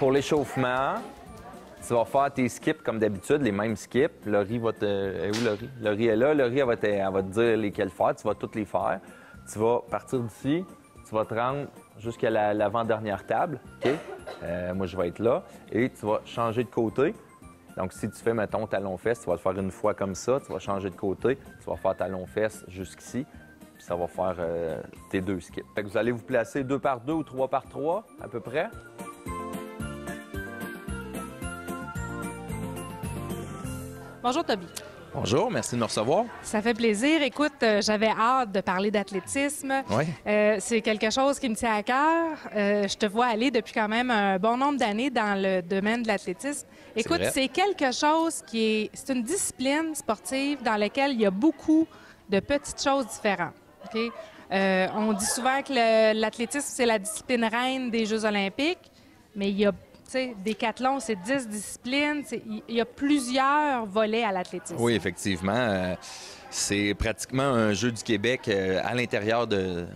pour l'échauffement, tu vas faire tes skips comme d'habitude, les mêmes skips. Laurie va te. est où Laurie? Laurie est là. Laurie, elle va, te... va te dire lesquels faire. Tu vas toutes les faire. Tu vas partir d'ici. Tu vas te rendre jusqu'à la- l'avant-dernière table. OK? Euh, moi, je vais être là. Et tu vas changer de côté. Donc, si tu fais, mettons, talon-fesse, tu vas le faire une fois comme ça. Tu vas changer de côté. Tu vas faire talon-fesse jusqu'ici. Puis ça va faire euh, tes deux skips. Fait que vous allez vous placer deux par deux ou trois par trois, à peu près? Bonjour, Toby. Bonjour, merci de me recevoir. Ça fait plaisir. Écoute, euh, j'avais hâte de parler d'athlétisme. Oui. Euh, c'est quelque chose qui me tient à cœur. Euh, je te vois aller depuis quand même un bon nombre d'années dans le domaine de l'athlétisme. Écoute, c'est quelque chose qui est... C'est une discipline sportive dans laquelle il y a beaucoup de petites choses différentes. OK? Euh, on dit souvent que l'athlétisme, c'est la discipline reine des Jeux olympiques, mais il y a... Sais, décathlon, c'est 10 disciplines. Il y a plusieurs volets à l'athlétisme. Oui, effectivement. euh, c'est pratiquement un jeu du Québec euh, à l'intérieur de,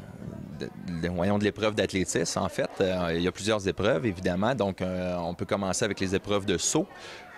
de, de- voyons, de l'épreuve d'athlétisme, en fait. Euh, il y a plusieurs épreuves, évidemment. Donc, on peut commencer avec les épreuves de saut.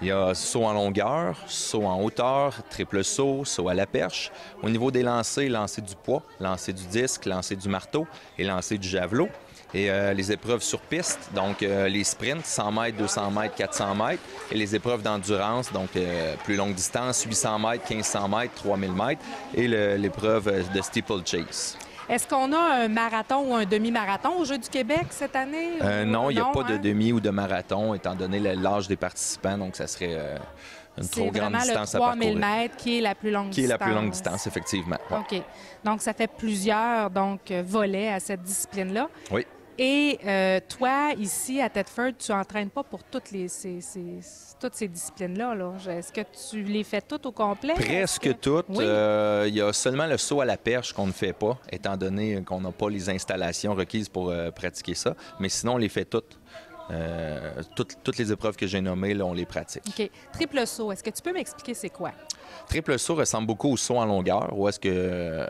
Il y a saut en longueur, saut en hauteur, triple saut, saut à la perche. Au niveau des lancers, lancer du poids, lancer du disque, lancer du marteau et lancer du javelot. Et euh, les épreuves sur piste, donc euh, les sprints, 100 mètres, 200 mètres, 400 mètres. Et les épreuves d'endurance, donc euh, plus longue distance, 800 mètres, 1500 mètres, 3000 mètres. Et l'épreuve de steeplechase. Est-ce qu'on a un marathon ou un demi-marathon au Jeux du Québec cette année? Non, il n'y a pas de hein? demi ou de marathon, étant donné l'âge des participants. Donc, ça serait une trop grande distance le à 3000 parcourir. mètres qui est la plus longue Qui est distance. la plus longue distance, effectivement. Ouais. OK. Donc, ça fait plusieurs donc, euh, volets à cette discipline-là. Oui. Et euh, toi, ici, à Tedford, tu entraînes pas pour toutes, les, ces, ces- toutes ces disciplines-là. Là. Est-ce que tu les fais toutes au complet? Presque que- toutes. Oui. Euh, Il y a seulement le saut à la perche qu'on ne fait pas, étant donné qu'on n'a pas les installations requises pour euh, pratiquer ça. Mais sinon, on les fait toutes. Euh, toutes, toutes les épreuves que j'ai nommées, là, on les pratique. OK. Triple saut, est-ce que tu peux m'expliquer c'est quoi? Triple saut ressemble beaucoup au saut en longueur, où est-ce que euh,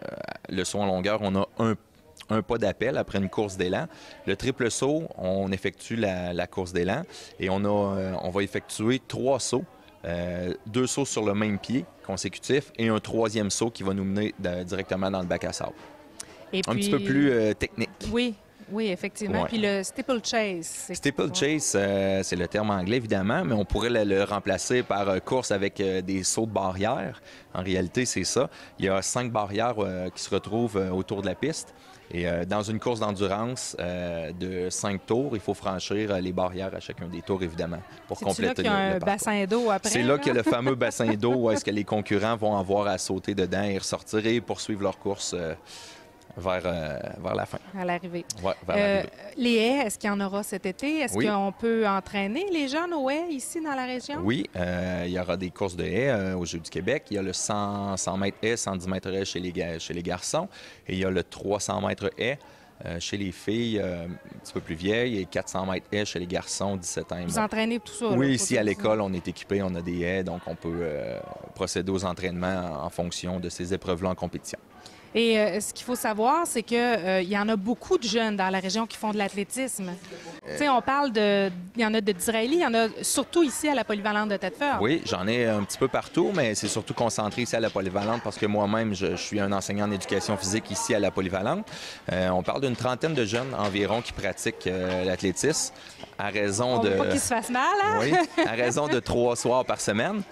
le saut en longueur, on a un, un pas d'appel après une course d'élan. Le triple saut, on effectue la, la course d'élan et on, a, euh, on va effectuer trois sauts. deux sauts sur le même pied consécutif et un troisième saut qui va nous mener de- directement dans le bac à sable. Et Un petit peu plus technique. Oui, oui, effectivement. Ouais. Puis le steeplechase. c'est Steeple chase, euh, c'est le terme anglais évidemment, mais on pourrait le, le remplacer par euh, course avec euh, des sauts de barrière. En réalité, c'est ça. Il y a cinq barrières qui se retrouvent autour de la piste. Et dans une course d'endurance de cinq tours, il faut franchir les barrières à chacun des tours, évidemment, pour là compléter qu'il y a le un bassin d'eau après? C'est là qu'il y a le fameux bassin d'eau où est-ce que les concurrents vont avoir à sauter dedans et ressortir et poursuivre leur course vers, euh, vers la fin. À l'arrivée. Ouais, Euh, les haies, est-ce qu'il y en aura cet été? Est-ce Oui. qu'on peut entraîner les jeunes aux haies ici dans la région? Oui, euh, il y aura des courses de haies au Jeux du Québec. Il y a le 100, 100 mètres haies, 110 mètres haies chez les, chez les garçons. Et il y a le 300 mètres haies euh, chez les filles euh, un petit peu plus vieilles et 400 mètres haies chez les garçons 17 ans Vous entraînez tout ça? Oui, ici à l'école, on est équipé, on a des haies, donc on peut euh, procéder aux entraînements en fonction de ces épreuves-là en compétition. Et euh, ce qu'il faut savoir, c'est qu'il y en a beaucoup de jeunes dans la région qui font de l'athlétisme. Tu sais, on parle de... Il y en a de d'Israéli, il y en a surtout ici à la polyvalente de Tedford. Oui, j'en ai un petit peu partout, mais c'est surtout concentré ici à la polyvalente parce que moi-même, je, je suis un enseignant en éducation physique ici à la polyvalente. Euh, on parle d'une trentaine de jeunes environ qui pratiquent euh, l'athlétisme à raison On de... veut pas qu'ils se fassent mal, hein? Oui, à raison de trois soirs par semaine.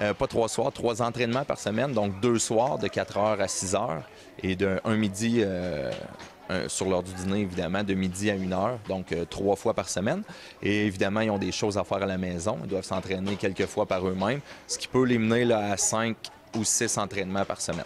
Euh, pas trois soirs, trois entraînements par semaine, donc deux soirs de 4 heures à 6 heures et de un midi euh, un- sur l'heure du dîner, évidemment, de midi à 1 heure, donc euh, trois fois par semaine. Et évidemment, ils ont des choses à faire à la maison. Ils doivent s'entraîner quelques fois par eux-mêmes, ce qui peut les mener là, à 5 ou 6 entraînements par semaine.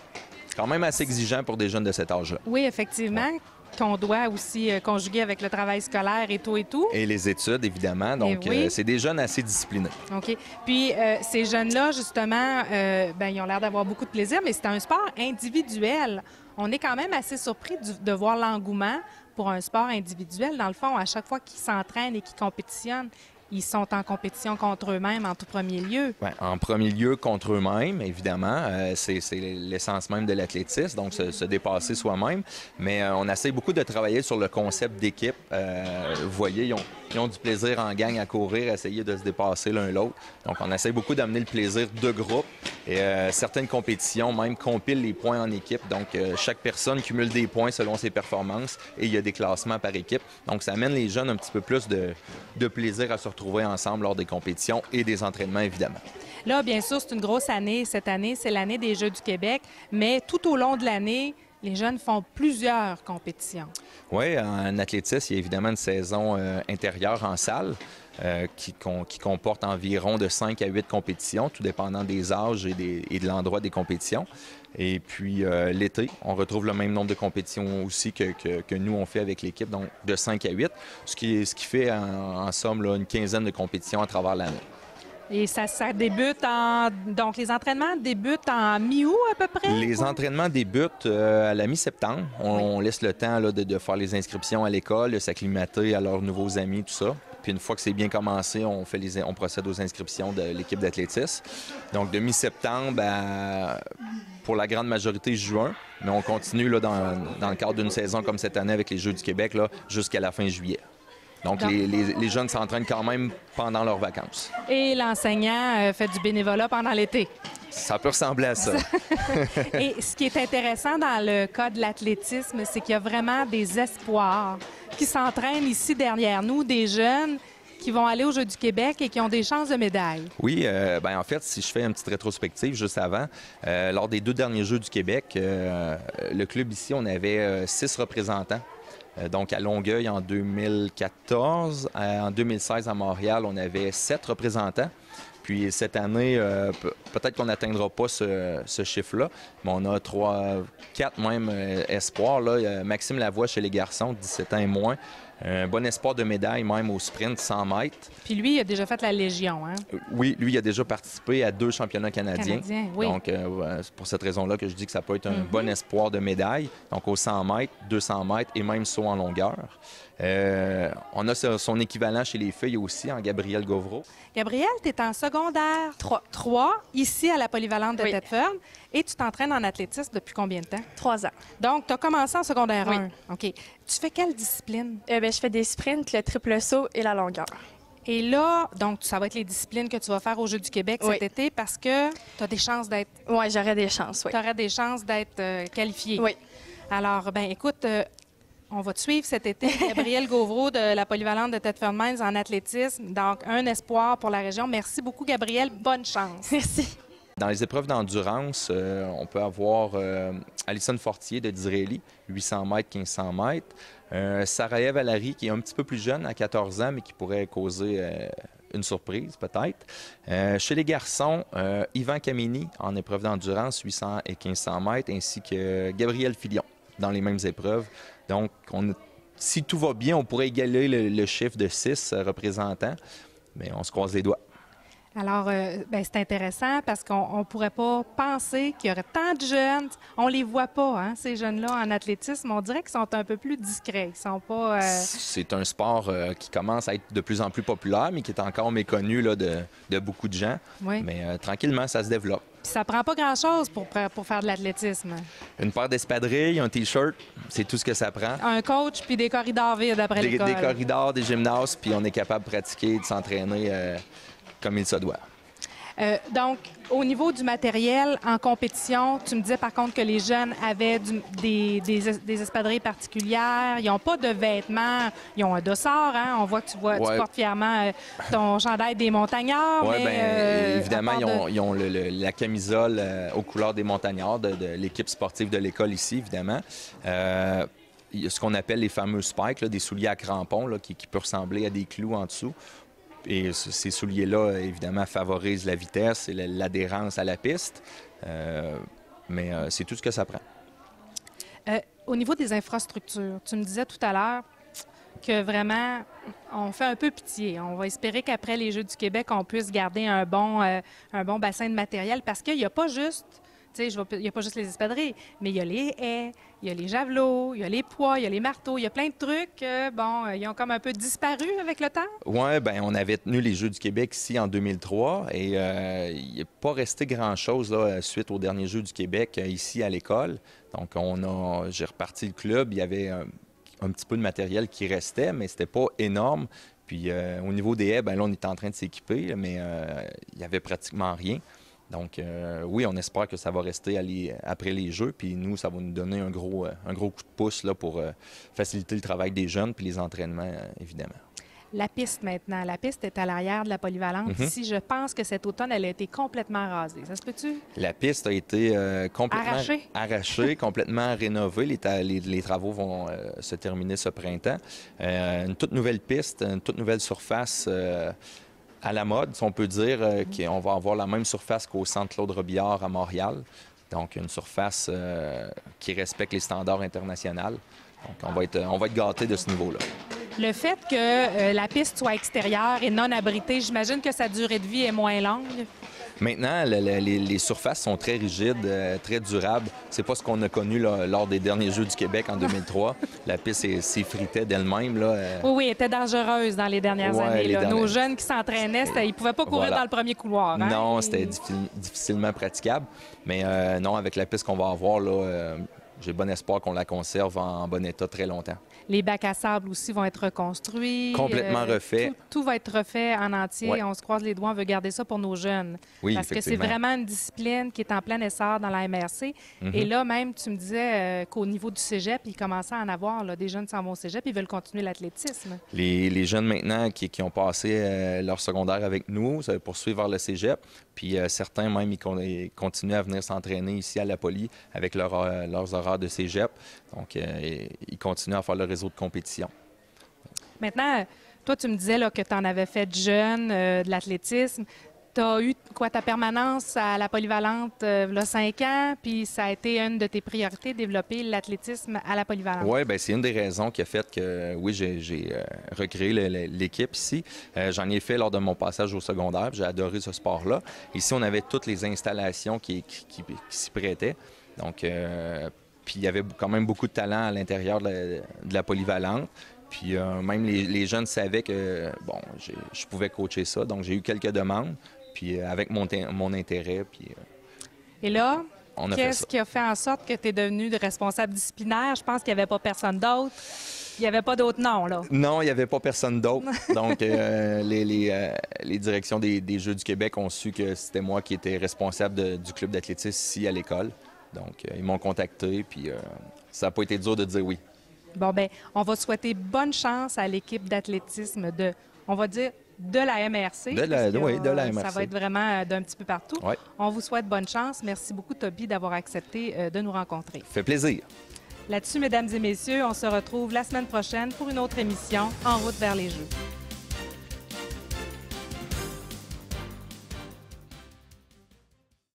Quand même assez exigeant pour des jeunes de cet âge-là. Oui, effectivement, qu'on doit aussi euh, conjuguer avec le travail scolaire et tout et tout? Et les études, évidemment. Donc, Eh oui. euh, c'est des jeunes assez disciplinés. OK. Puis euh, ces jeunes-là, justement, ben, ils ont l'air d'avoir beaucoup de plaisir, mais c'est un sport individuel. On est quand même assez surpris du- de voir l'engouement pour un sport individuel. Dans le fond, à chaque fois qu'ils s'entraînent et qu'ils compétitionnent, ils sont en compétition contre eux-mêmes en tout premier lieu. Ouais, en premier lieu, contre eux-mêmes, évidemment. Euh, c'est l'essence même de l'athlétisme, donc se, se dépasser soi-même. Mais euh, on essaie beaucoup de travailler sur le concept d'équipe. Euh, vous voyez, ils ont, du plaisir en gang à courir, à essayer de se dépasser l'un l'autre. Donc, on essaie beaucoup d'amener le plaisir de groupe. Et euh, certaines compétitions même compilent les points en équipe. Donc, euh, chaque personne cumule des points selon ses performances et il y a des classements par équipe. Donc, ça amène les jeunes un petit peu plus de, de plaisir à se retrouver ensemble lors des compétitions et des entraînements, évidemment. Là, bien sûr, c'est une grosse année. Cette année, c'est l'année des Jeux du Québec. Mais tout au long de l'année, les jeunes font plusieurs compétitions. Oui, en athlétisme, il y a évidemment une saison euh, intérieure en salle. Euh, qui, comporte environ de 5 à 8 compétitions, tout dépendant des âges et, de l'endroit des compétitions. Et puis euh, l'été, on retrouve le même nombre de compétitions aussi que, nous, on fait avec l'équipe, donc de 5 à 8, ce qui, ce qui fait en, somme une quinzaine de compétitions à travers l'année. Et ça, débute en. Donc, les entraînements débutent en mi-août à peu près? Les entraînements débutent euh, à la mi-septembre. On, laisse le temps de, faire les inscriptions à l'école, de s'acclimater à leurs nouveaux amis, tout ça. Puis une fois que c'est bien commencé, on, fait les, on procède aux inscriptions de l'équipe d'athlétisme. Donc, de mi-septembre à, pour la grande majorité, juin. Mais on continue là, dans, dans le cadre d'une saison comme cette année avec les Jeux du Québec jusqu'à la fin juillet. Donc, les, jeunes s'entraînent quand même pendant leurs vacances. Et l'enseignant euh, fait du bénévolat pendant l'été. Ça peut ressembler à ça. Et ce qui est intéressant dans le cas de l'athlétisme, c'est qu'il y a vraiment des espoirs qui s'entraînent ici derrière nous, des jeunes qui vont aller aux Jeux du Québec et qui ont des chances de médaille. Oui, euh, ben en fait, si je fais une petite rétrospective juste avant, euh, lors des deux derniers Jeux du Québec, le club ici, on avait six représentants euh, donc à Longueuil en 2014. Euh, en 2016 à Montréal, on avait sept représentants. Puis cette année, euh, peut-être qu'on n'atteindra pas ce, chiffre-là, mais on a trois, quatre même espoirs. Là. Maxime Lavoie chez les garçons, 17 ans et moins. Un bon espoir de médaille même au sprint 100 mètres. Puis lui, il a déjà fait la Légion, hein? Oui, lui, il a déjà participé à deux championnats canadiens. Canadien, oui. Donc, c'est pour cette raison-là que je dis que ça peut être un mm-hmm. bon espoir de médaille. Donc, au 100 mètres, 200 mètres et même saut en longueur. Euh, on a son équivalent chez les filles aussi, en Gabrielle Gauvreau. Gabrielle, tu es en secondaire 3. 3, ici à la polyvalente de oui. Et tu t'entraînes en athlétisme depuis combien de temps? Trois ans. Donc, tu as commencé en secondaire 1. OK. Tu fais quelle discipline? Eh bien, je fais des sprints, le triple saut et la longueur. Et là, donc, ça va être les disciplines que tu vas faire aux Jeux du Québec cet été parce que tu as des chances d'être. Oui, j'aurais des chances, oui. Tu aurais des chances d'être euh, qualifiée. Oui. Alors, ben écoute, euh, on va te suivre cet été. Gabriel Gauvreau de la polyvalente de Tedford Mines en athlétisme. Donc, un espoir pour la région. Merci beaucoup, Gabriel. Bonne chance. Merci. Dans les épreuves d'endurance, euh, on peut avoir euh, Alison Fortier de Disraeli, 800 mètres, 1500 mètres. Euh, Sarah Valérie, qui est un petit peu plus jeune, à 14 ans, mais qui pourrait causer une surprise peut-être. chez les garçons, Yvan Camini en épreuve d'endurance, 800 et 1500 mètres, ainsi que Gabriel Filion dans les mêmes épreuves. Donc, si tout va bien, on pourrait égaler le, chiffre de 6 représentants, mais on se croise les doigts. Alors, euh, ben, c'est intéressant parce qu'on ne pourrait pas penser qu'il y aurait tant de jeunes. On les voit pas, hein, ces jeunes-là, en athlétisme. On dirait qu'ils sont un peu plus discrets. Ils sont pas. Euh, c'est un sport euh, qui commence à être de plus en plus populaire, mais qui est encore méconnu là, de, beaucoup de gens. Mais tranquillement, ça se développe. Ça prend pas grand-chose pour, pour faire de l'athlétisme. Une paire d'espadrilles, un T-shirt, c'est tout ce que ça prend. Un coach, puis des corridors vides après l'école. Des corridors, des gymnases, puis on est capable de pratiquer, de s'entraîner comme il se doit. Euh, donc, au niveau du matériel en compétition, tu me disais par contre que les jeunes avaient des, des, espadrilles particulières. Ils n'ont pas de vêtements. Ils ont un dossard. Hein? On voit que tu, vois, tu portes fièrement euh, ton chandail des montagnards. Oui, bien, euh, évidemment, ils ont, la camisole aux couleurs des montagnards de, l'équipe sportive de l'école ici, évidemment. ce qu'on appelle les fameux spikes, des souliers à crampons qui, qui peuvent ressembler à des clous en dessous et ces souliers-là, évidemment, favorisent la vitesse et l'adhérence à la piste. Euh, mais euh, c'est tout ce que ça prend. Euh, au niveau des infrastructures, tu me disais tout à l'heure que vraiment, on fait un peu pitié. On va espérer qu'après les Jeux du Québec, on puisse garder un bon, un bon bassin de matériel parce qu'il n'y a pas juste il n'y a pas juste les espadrilles, mais il y a les haies, il y a les javelots, il y a les poids, il y a les marteaux, il y a plein de trucs. bon, ils ont comme un peu disparu avec le temps? Oui, ben on avait tenu les Jeux du Québec ici en 2003 et euh, il n'est pas resté grand-chose suite aux derniers Jeux du Québec euh, ici à l'école. Donc, on a, j'ai reparti le club, il y avait un, petit peu de matériel qui restait, mais c'était pas énorme. Puis euh, au niveau des haies, ben là, on est en train de s'équiper, mais euh, il n'y avait pratiquement rien. Donc euh, oui, on espère que ça va rester aller- après les Jeux. Puis nous, ça va nous donner un gros, euh, un gros coup de pouce là, pour euh, faciliter le travail des jeunes puis les entraînements, euh, évidemment. La piste maintenant. La piste est à l'arrière de la polyvalente. Mhm. Ici, je pense que cet automne, elle a été complètement rasée. Ça se peut-tu? La piste a été complètement Arrachée. arrachée, complètement rénovée. Les, ta- les- les travaux vont se terminer ce printemps. Une toute nouvelle piste, une toute nouvelle surface à la mode, si on peut dire. euh, qui- on va avoir la même surface qu'au Centre Claude Robillard à Montréal. Donc, une surface euh, qui respecte les standards internationaux. Donc, on va être, on va être gâtés de ce niveau-là. Le fait que euh, la piste soit extérieure et non abritée, j'imagine que sa durée de vie est moins longue. Maintenant, le- le- les, les surfaces sont très rigides, euh, très durables. C'est pas ce qu'on a connu là, lors des derniers Jeux du Québec en 2003. La piste s'effritait d'elle-même. Là, euh, Oui, oui, elle était dangereuse dans les dernières Ouais, années. les là. dernières- Nos jeunes qui s'entraînaient, ils ne pouvaient pas courir Voilà. dans le premier couloir. hein? Non, c'était diffi- difficilement praticable. Mais euh, non, avec la piste qu'on va avoir, là, j'ai bon espoir qu'on la conserve en bon état très longtemps. Les bacs à sable aussi vont être reconstruits. euh, Complètement refait. Tout, tout va être refait en entier. Ouais. On se croise les doigts, on veut garder ça pour nos jeunes. Oui, Parce que c'est vraiment une discipline qui est en plein essor dans la MRC. Mhm. Et là, même, tu me disais euh, qu'au niveau du cégep, ils commençaient à en avoir. là, des jeunes s'en vont au cégep, ils veulent continuer l'athlétisme. Les, les jeunes maintenant qui, qui ont passé euh, leur secondaire avec nous, ça va poursuivre vers le cégep. Puis euh, certains même, ils, con- ils continuent à venir s'entraîner ici à la Poly avec leur, euh, leurs horaires de cégep. Donc, euh, ils continuent à faire le réseau de compétition. Maintenant, toi, tu me disais là, que tu en avais fait jeune, euh, de l'athlétisme. Tu as eu quoi ta permanence à la polyvalente euh, là, cinq ans, puis ça a été une de tes priorités, développer l'athlétisme à la polyvalente? Oui, ben c'est une des raisons qui a fait que, oui, j'ai euh, recréé l'équipe ici. Euh, J'en ai fait lors de mon passage au secondaire. J'ai adoré ce sport-là. Ici, on avait toutes les installations qui, qui- qui- qui s'y prêtaient. Donc, euh, puis il y avait quand même beaucoup de talent à l'intérieur de, la- de la polyvalente. Puis euh, même les, les jeunes savaient que, bon, je pouvais coacher ça. Donc, j'ai eu quelques demandes. Puis euh, avec mon, mon intérêt, puis euh, Et là, qu'est-ce qui a fait en sorte que tu es devenu de responsable disciplinaire? Je pense qu'il n'y avait pas personne d'autre. Il n'y avait pas d'autre nom, là. Non, il n'y avait pas personne d'autre. Donc, euh, les, les, euh, les directions des, des Jeux du Québec ont su que c'était moi qui étais responsable de- du club d'athlétisme ici à l'école. Donc, euh, ils m'ont contacté, puis euh, ça n'a pas été dur de dire oui. Bon, ben, on va souhaiter bonne chance à l'équipe d'athlétisme de, on va dire, de la MRC. De la- que, oui, de la euh, Ça MRC. va être vraiment d'un petit peu partout. On vous souhaite bonne chance. Merci beaucoup, Toby, d'avoir accepté de nous rencontrer. Fait plaisir. Là-dessus, mesdames et messieurs, on se retrouve la semaine prochaine pour une autre émission En route vers les Jeux.